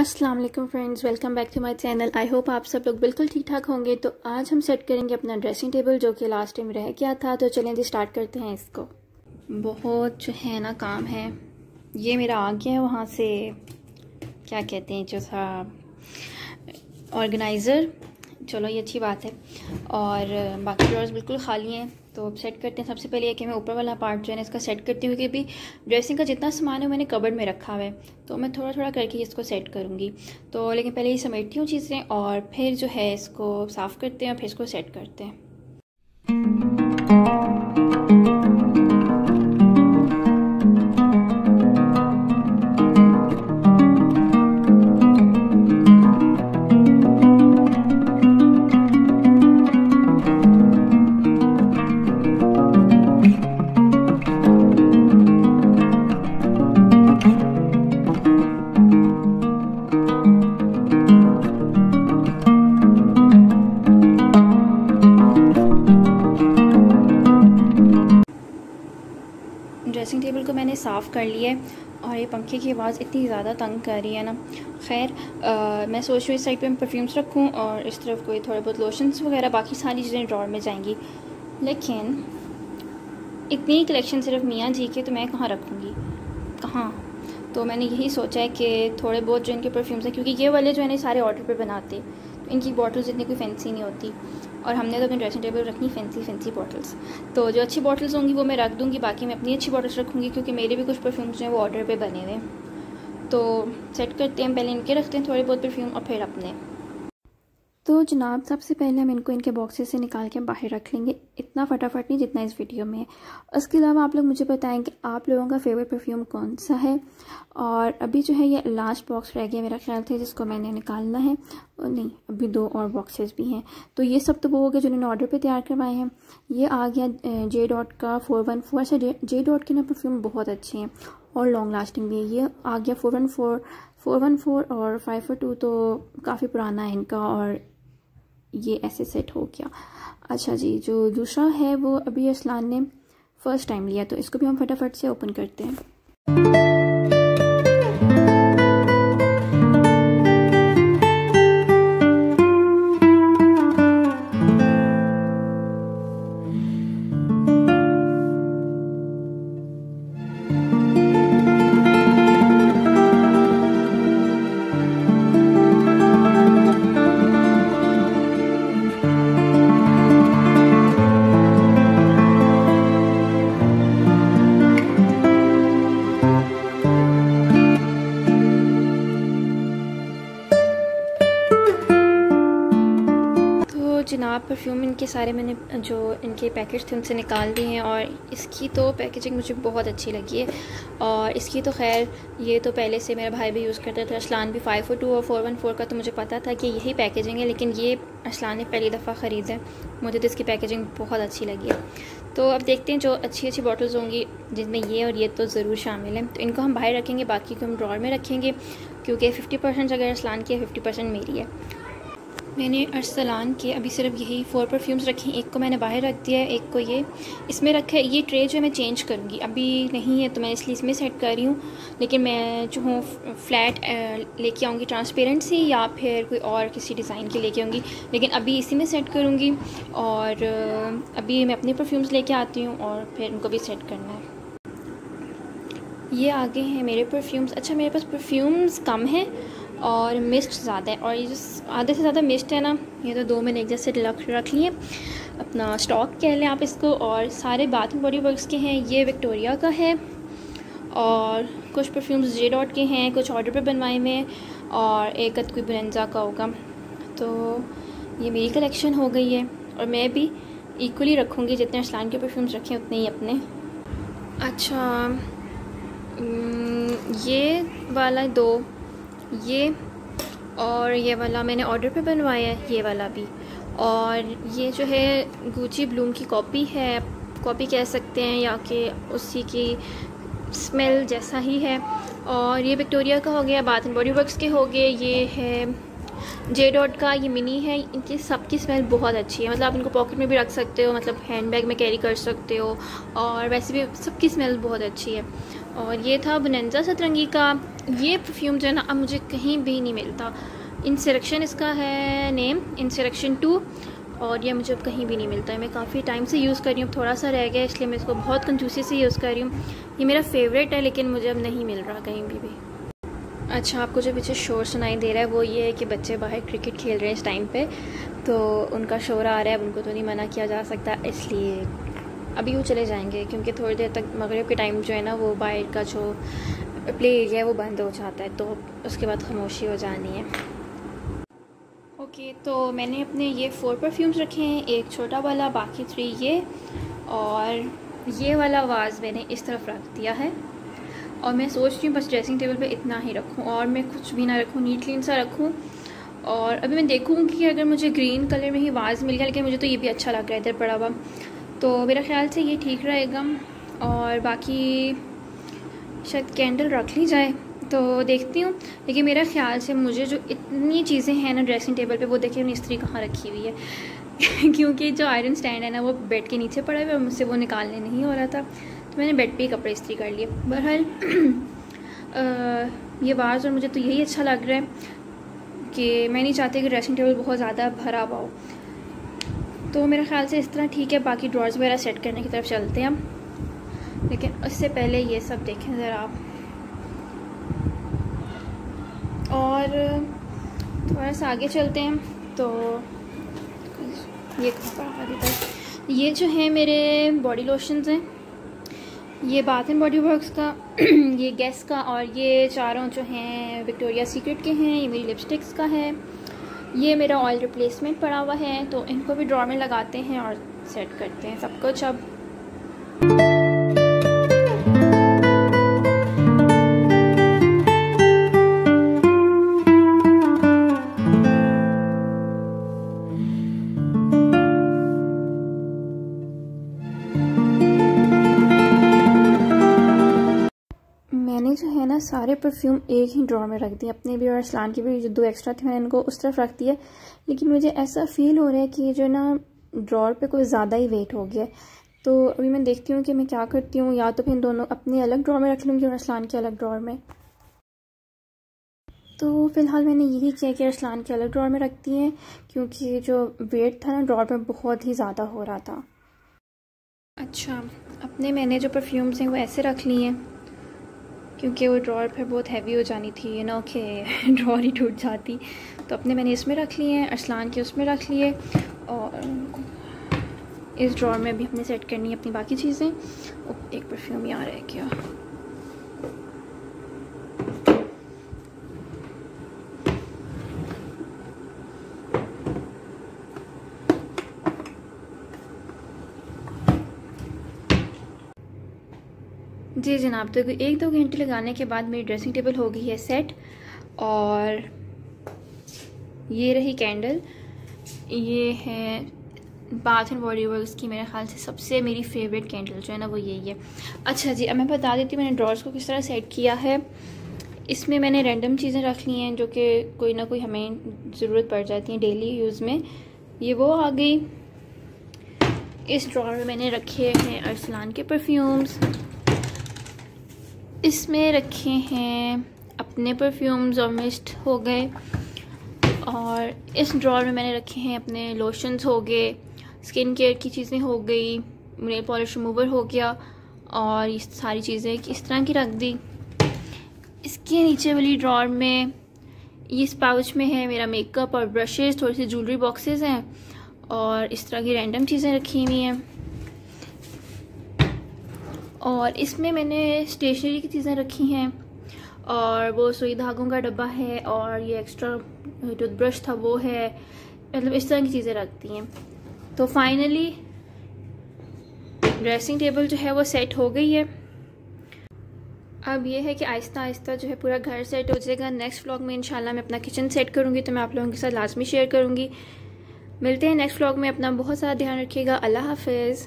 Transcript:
अस्सलाम वालेकुम friends, welcome back to my channel. I hope आप सब लोग बिल्कुल ठीक ठाक होंगे। तो आज हम सेट करेंगे अपना ड्रेसिंग टेबल जो कि लास्ट टाइम रह गया था। तो चलें जी स्टार्ट करते हैं इसको। बहुत जो है ना काम है। ये मेरा आ गया है वहाँ से, क्या कहते हैं, जो था ऑर्गेनाइज़र चलो ये अच्छी बात है। और बाकी ड्रॉर्स बिल्कुल खाली हैं तो अब सेट करते हैं। सबसे पहले ये कि मैं ऊपर वाला पार्ट जो है ना, इसका सेट करती हूँ क्योंकि ड्रेसिंग का जितना सामान है मैंने कबर्ड में रखा हुआ है। तो मैं थोड़ा थोड़ा करके इसको सेट करूँगी। तो लेकिन पहले ये समेटती हूँ चीज़ें और फिर जो है इसको साफ़ करते हैं और फिर इसको सेट करते हैं। साफ़ कर है और ये पंखे की आवाज़ इतनी ज़्यादा तंग कर रही है ना। खैर मैं सोच रही हूँ इस साइड पे मैं परफ्यूम्स रखूँ और इस तरफ़ कोई थोड़े बहुत लोशंस वगैरह, बाकी सारी चीज़ें ड्रॉर में जाएँगी। लेकिन इतनी कलेक्शन सिर्फ़ मियाँ जी के तो मैं कहाँ रखूँगी? कहाँ? तो मैंने यही सोचा है कि थोड़े बहुत जो इनके परफ्यूम्स हैं, क्योंकि ये वाले जो है ना सारे ऑर्डर पर बनाते तो इनकी बॉटल्स इतनी कोई फैंसी नहीं होती। और हमने तो अपने ड्रेसिंग टेबल रखनी फैंसी फैंसी बॉटल्स तो जो अच्छी बॉटल्स होंगी वो मैं रख दूँगी, बाकी मैं अपनी अच्छी बॉटल्स रखूँगी क्योंकि मेरे भी कुछ परफ्यूम्स हैं वो ऑर्डर पर बने हुए तो सेट करते हैं, पहले इनके रखते हैं, थोड़े बहुत परफ्यूम और फिर अपने। तो जनाब, सबसे पहले हम इनको इनके बॉक्सेस से निकाल के बाहर रख लेंगे। इतना फटाफट नहीं जितना इस वीडियो में है। उसके अलावा आप लोग मुझे बताएँ कि आप लोगों का फेवरेट परफ्यूम कौन सा है? और अभी जो है ये लास्ट बॉक्स रह गया मेरा ख्याल था जिसको मैंने निकालना है। नहीं, अभी दो और बॉक्सेस भी हैं। तो ये सब तो वो हो गए जिन्होंने ऑर्डर पर तैयार करवाए हैं। ये आ गया जे डॉट का फोर वन फोर अच्छा जे डॉट के ना परफ्यूम बहुत अच्छे हैं और लॉन्ग लास्टिंग भी है। ये आ गया four one four four one four और फाइव फोर टू तो काफ़ी पुराना है इनका और ये ऐसे सेट हो गया। अच्छा जी, जो दूसरा है वो अभी असलान ने फ़र्स्ट टाइम लिया तो इसको भी हम फटाफट से ओपन करते हैं। जनाब परफ्यूम इनके सारे मैंने, जो इनके पैकेट्स थे, उनसे निकाल दिए हैं और इसकी तो पैकेजिंग मुझे बहुत अच्छी लगी है। और इसकी तो खैर, ये तो पहले से मेरा भाई भी यूज़ करता था असलान भी फाइव फोर टू और फोर वन फोर का तो मुझे पता था कि यही पैकेजिंग है, लेकिन ये असलान ने पहली दफ़ा ख़रीदा। है मुझे तो इसकी पैकेजिंग बहुत अच्छी लगी है। तो अब देखते हैं जो अच्छी अच्छी बॉटल्स होंगी जिसमें ये और ये तो ज़रूर शामिल है। तो इनको हम बाहर रखेंगे, बाकी को हम ड्रॉर में रखेंगे। क्योंकि फ़िफ्टी परसेंट जगह असलान की है फिफ्टी परसेंट मेरी है। मैंने अरसलान के, अभी सिर्फ़ यही फ़ोर परफ्यूम्स रखे हैं। एक को मैंने बाहर रख दिया है, एक को ये। इसमें रखा है, ये ट्रे जो है, मैं चेंज करूँगी। अभी नहीं है तो मैं इसलिए इसमें सेट कर रही हूँ। लेकिन मैं जो हूँ फ्लैट लेके आऊँगी ट्रांसपेरेंट सी, या फिर कोई और किसी डिज़ाइन के लेके आऊँगी। लेकिन अभी इसी में सेट करूँगी, और अभी मैं अपने परफ्यूम्स लेके आती हूँ, और फिर उनको भी सेट करना है। ये आगे हैं मेरे परफ्यूम्स अच्छा मेरे पास परफ्यूम्स कम हैं और मिस्ट ज़्यादा है। और ये जो आधे से ज़्यादा मिस्ट है ना, ये तो दो मैंने एक जैसे रख रख लिए। अपना स्टॉक कह लें आप इसको। और सारे बाथ एंड बॉडी वर्क्स के हैं, ये विक्टोरिया का है। और कुछ परफ्यूम्स जे डॉट के हैं, कुछ ऑर्डर पे बनवाए हुए हैं। और एक अद कोई बुरंजा का होगा। तो ये मेरी कलेक्शन हो गई है। और मैं भी इक्वली रखूँगी, जितने असलान के परफ्यूम्स रखे उतने ही अपने। अच्छा ये वाला दो, ये और ये वाला मैंने ऑर्डर पे बनवाया है, ये वाला भी। और ये जो है गुची ब्लूम की कॉपी है कॉपी कह सकते हैं या कि उसी की स्मेल जैसा ही है। और ये विक्टोरिया का हो गया बाथ एंड बॉडी वर्क्स के हो गए, ये है जे डॉट का, ये मिनी है, इनकी सबकी स्मेल बहुत अच्छी है। मतलब आप इनको पॉकेट में भी रख सकते हो मतलब हैंड बैग में कैरी कर सकते हो, और वैसे भी सबकी स्मेल बहुत अच्छी है। और ये था बनंजा सतरंगी का। ये परफ्यूम जो है ना, अब मुझे कहीं भी नहीं मिलता। इंसरेक्शन इसका है नेम इंसरेक्शन टू और ये मुझे अब कहीं भी नहीं मिलता। है मैं काफ़ी टाइम से यूज़ कर रही हूँ, थोड़ा सा रह गया, इसलिए मैं इसको बहुत कंजूसी से यूज़ कर रही हूँ। ये मेरा फेवरेट है, लेकिन मुझे अब नहीं मिल रहा कहीं भी भी। अच्छा आपको जो पीछे शोर सुनाई दे रहा है, वो ये है कि बच्चे बाहर क्रिकेट खेल रहे हैं इस टाइम पे तो उनका शोर आ रहा है उनको तो नहीं मना किया जा सकता, इसलिए अभी वो चले जाएँगे क्योंकि थोड़ी देर तक मगरब के टाइम जो है ना वो बाहर का जो प्ले एरिया है वो बंद हो जाता है तो उसके बाद खामोशी हो जानी है। ओके okay, तो मैंने अपने ये फोर परफ्यूम्स रखे हैं एक छोटा वाला बाकी थ्री ये और ये वाला वाज मैंने इस तरफ़ रख दिया है। और मैं सोच रही हूँ बस ड्रेसिंग टेबल पे इतना ही रखूँ और मैं कुछ भी ना रखूँ नीट क्लीन सा रखूँ। और अभी मैं देखूँगी कि अगर मुझे ग्रीन कलर में ही वाज मिल गया लेकिन मुझे तो ये भी अच्छा लग रहा है इधर पड़ा हुआ। तो मेरा ख्याल से ये ठीक रहेगा और बाकी शायद कैंडल रख ली जाए तो देखती हूँ। लेकिन मेरा ख्याल से मुझे जो इतनी चीज़ें हैं ना ड्रेसिंग टेबल पे, वो देखिए मैंने स्त्री कहाँ रखी हुई है। क्योंकि जो आयरन स्टैंड है ना, वो बेड के नीचे पड़ा हुआ है, मुझसे वो निकालने नहीं हो रहा था। तो मैंने बेड पे ही कपड़े इस्त्री कर लिए। बहरहाल ये वाज और मुझे तो यही अच्छा लग रहा है कि मैं नहीं चाहती कि ड्रेसिंग टेबल बहुत ज़्यादा भरा हुआ हो। तो मेरे ख्याल से इस तरह ठीक है, बाकी ड्रॉर्स वगैरह सेट करने की तरफ़ चलते हैं हम। लेकिन उससे पहले ये सब देखें ज़रा आप। और थोड़ा सा आगे चलते हैं तो ये कहाँ ये जो है मेरे बॉडी लोशंस हैं, ये बाथ एंड बॉडी वर्क्स का, ये गैस का, और ये चारों जो हैं विक्टोरिया सीक्रेट के हैं, ये मेरी लिपस्टिक्स का है। ये मेरा ऑयल रिप्लेसमेंट पड़ा हुआ है तो इनको भी ड्रॉ में लगाते हैं और सेट करते हैं सब कुछ। अब सारे परफ्यूम एक ही ड्रॉर में रख दिए, अपने भी और असलान के भी, जो दो एक्स्ट्रा थे, मैंने इनको उस तरफ़ रख दिया लेकिन मुझे ऐसा फील हो रहा है कि जो ना ड्रॉर पे कोई ज़्यादा ही वेट हो गया तो अभी मैं देखती हूँ कि मैं क्या करती हूँ, या तो फिर इन दोनों अपने अलग ड्रॉर में रख लूँगी और असलान के अलग ड्रॉर में। तो फ़िलहाल मैंने यही किया कि असलान के अलग ड्रॉर में रखती हैं क्योंकि जो वेट था ना ड्रॉर में बहुत ही ज़्यादा हो रहा था। अच्छा अपने मैंने जो परफ्यूम्स हैं, वो ऐसे रख लिए हैं। क्योंकि वो ड्रॉर फिर बहुत हैवी हो जानी थी यू नो कि ड्रॉर ही टूट जाती। तो अपने मैंने इसमें रख लिए हैं अरसलान के उसमें रख लिए और इस ड्रॉर में भी हमने सेट करनी है अपनी बाकी चीज़ें। एक परफ्यूम यहाँ रह गया। जी जनाब तो एक दो घंटे लगाने के बाद मेरी ड्रेसिंग टेबल हो गई है सेट और ये रही कैंडल ये है बाथ एंड बॉडी वर्क की मेरे ख्याल से सबसे मेरी फेवरेट कैंडल जो है ना, वो यही है। अच्छा जी, अब मैं बता देती हूँ मैंने ड्रॉर्स को किस तरह सेट किया है। इसमें मैंने रैंडम चीज़ें रख ली हैं जो कि कोई ना कोई हमें ज़रूरत पड़ जाती हैं डेली यूज़ में। ये वो आ गई। इस ड्रॉर में मैंने रखे हैं अरसलान के परफ्यूम्स इसमें रखे हैं अपने परफ्यूम्स और मिस्ट हो गए। और इस ड्रॉर में मैंने रखे हैं अपने लोशंस हो गए स्किन केयर की चीज़ें हो गई नेल पॉलिश रिमूवर हो गया, और ये सारी चीज़ें इस तरह की रख दी। इसके नीचे वाली ड्रॉर में इस पाउच में है मेरा मेकअप और ब्रशेज़ थोड़ी सी ज्वेलरी बॉक्सेस हैं, और इस तरह की रैंडम चीज़ें रखी हुई हैं। और इसमें मैंने स्टेशनरी की चीज़ें रखी हैं और वो सुई धागों का डब्बा है और ये एक्स्ट्रा टूथब्रश था, वो है मतलब इस तरह की चीज़ें रखती हैं। तो फाइनली ड्रेसिंग टेबल जो है वो सेट हो गई है। अब ये है कि आहिस्ता आहिस्ता जो है पूरा घर सेट हो जाएगा। नेक्स्ट व्लॉग में इंशाल्लाह मैं अपना किचन सेट करूँगी तो मैं आप लोगों के साथ लाजमी शेयर करूँगी। मिलते हैं नेक्स्ट व्लॉग में। अपना बहुत सारा ध्यान रखिएगा। अल्लाह हाफिज़।